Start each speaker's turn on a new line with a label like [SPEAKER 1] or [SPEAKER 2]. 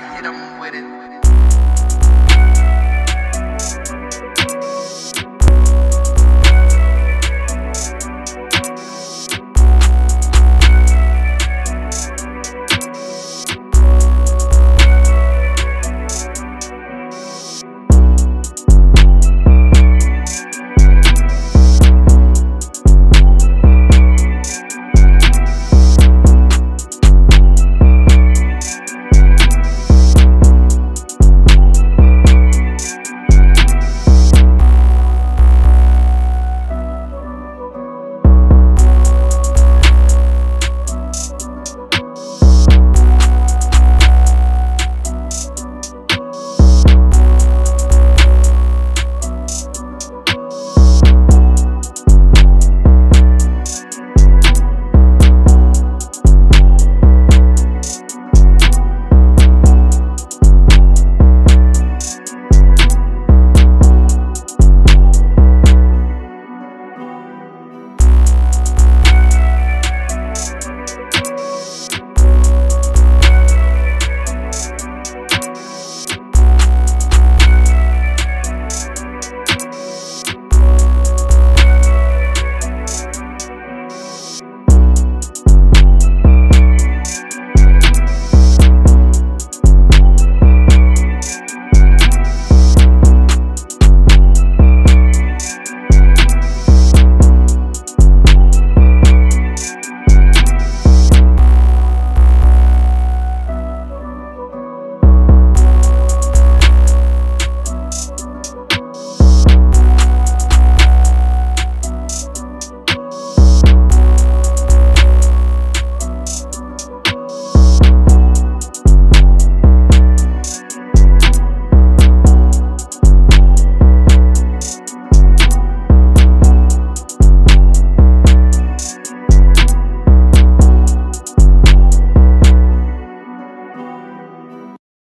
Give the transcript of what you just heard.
[SPEAKER 1] I hit him with it.